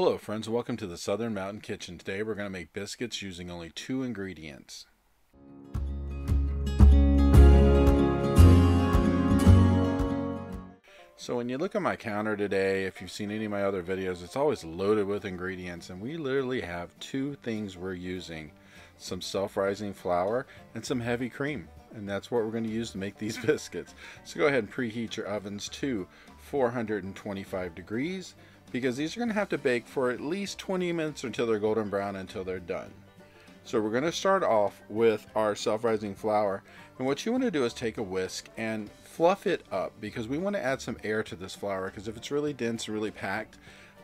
Hello friends, welcome to the Southern Mountain Kitchen. Today we're going to make biscuits using only two ingredients. So when you look at my counter today, if you've seen any of my other videos, it's always loaded with ingredients and we literally have two things we're using. Some self-rising flour and some heavy cream. And that's what we're going to use to make these biscuits. So go ahead and preheat your ovens to 425 degrees because these are going to have to bake for at least 20 minutes until they're golden brown until they're done. So we're going to start off with our self-rising flour and what you want to do is take a whisk and fluff it up because we want to add some air to this flour because if it's really dense really packed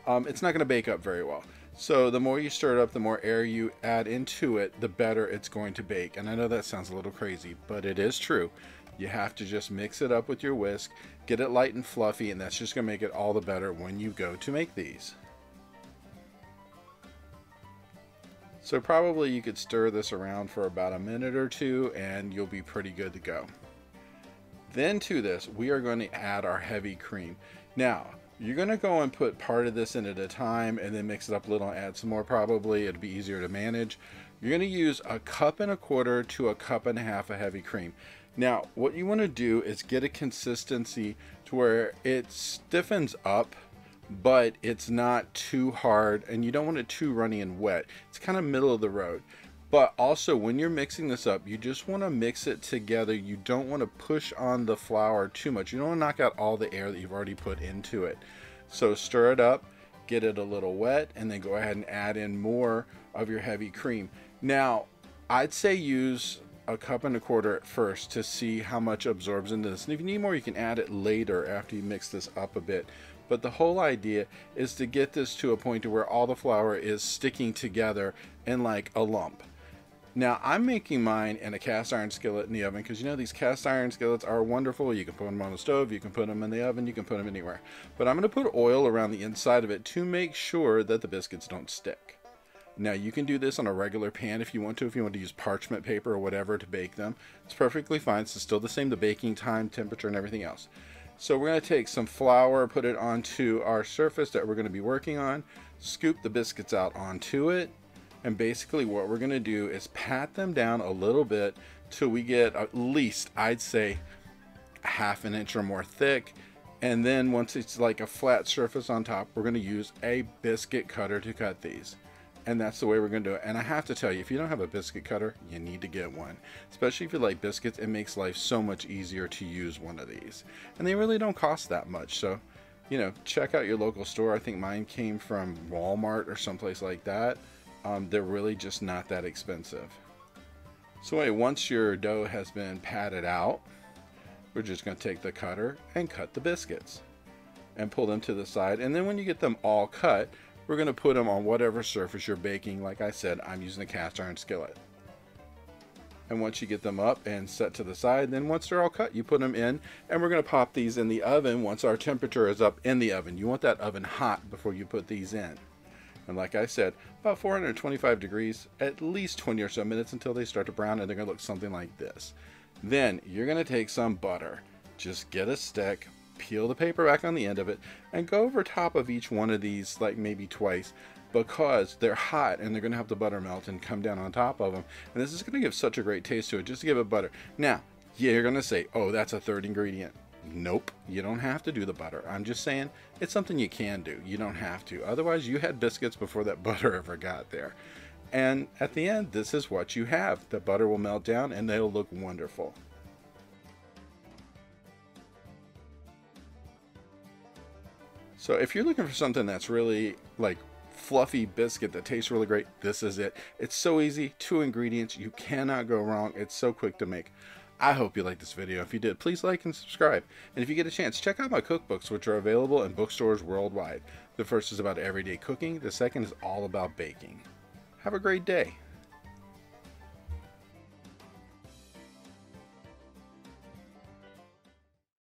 um, it's not going to bake up very well. So the more you stir it up, the more air you add into it, the better it's going to bake. And I know that sounds a little crazy, but it is true. You have to just mix it up with your whisk, get it light and fluffy, and that's just going to make it all the better when you go to make these. So probably you could stir this around for about a minute or two and you'll be pretty good to go. Then to this, we are going to add our heavy cream. Now, you're going to go and put part of this in at a time and then mix it up a little and add some more probably. It'd be easier to manage. You're going to use a cup and a quarter to a cup and a half of heavy cream. Now, what you want to do is get a consistency to where it stiffens up, but it's not too hard, and you don't want it too runny and wet. It's kind of middle of the road. But also, when you're mixing this up, you just want to mix it together. You don't want to push on the flour too much. You don't want to knock out all the air that you've already put into it. So stir it up, get it a little wet, and then go ahead and add in more of your heavy cream. Now, I'd say use a cup and a quarter at first to see how much absorbs into this. And if you need more, you can add it later after you mix this up a bit. But the whole idea is to get this to a point to where all the flour is sticking together in like a lump. Now I'm making mine in a cast iron skillet in the oven because you know these cast iron skillets are wonderful. You can put them on the stove, you can put them in the oven, you can put them anywhere. But I'm going to put oil around the inside of it to make sure that the biscuits don't stick. Now you can do this on a regular pan if you want to, if you want to use parchment paper or whatever to bake them. It's perfectly fine. It's still the same, the baking time, temperature, and everything else. So we're going to take some flour, put it onto our surface that we're going to be working on, scoop the biscuits out onto it, and basically what we're to do is pat them down a little bit till we get at least, I'd say, half an inch or more thick. And then once it's like a flat surface on top, we're to use a biscuit cutter to cut these and that's the way we're to do it. And I have to tell you, if you don't have a biscuit cutter, you need to get one. Especially if you like biscuits, it makes life so much easier to use one of these. And they really don't cost that much, so you know, check out your local store. I think mine came from Walmart or someplace like that. Um, they're really just not that expensive. So anyway, once your dough has been patted out, we're just going to take the cutter and cut the biscuits and pull them to the side. And then when you get them all cut, we're going to put them on whatever surface you're baking. Like I said, I'm using a cast iron skillet. And once you get them up and set to the side, then once they're all cut, you put them in. And we're going to pop these in the oven once our temperature is up in the oven. You want that oven hot before you put these in. And like I said, about 425 degrees, at least 20 or so minutes until they start to brown and they're to look something like this. Then you're to take some butter. Just get a stick, peel the paper back on the end of it and go over top of each one of these like maybe twice because they're hot and they're to have the butter melt and come down on top of them and this is to give such a great taste to it just to give it butter now yeah, you're to say oh that's a third ingredient nope you don't have to do the butter. I'm just saying it's something you can do. You don't have to. Otherwise you had biscuits before that butter ever got there. And at the end this is what you have. The butter will melt down and they'll look wonderful. So if you're looking for something that's really like fluffy biscuit that tastes really great, this is it. It's so easy, two ingredients, you cannot go wrong. It's so quick to make. I hope you liked this video. If you did, please like and subscribe. And if you get a chance, check out my cookbooks, which are available in bookstores worldwide. The first is about everyday cooking. The second is all about baking. Have a great day.